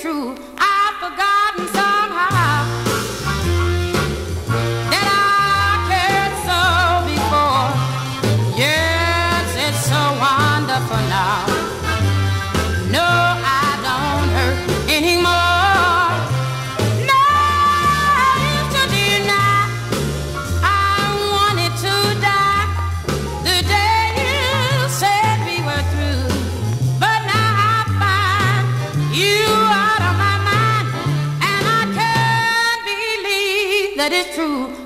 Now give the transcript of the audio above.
true. I forgot. That is true.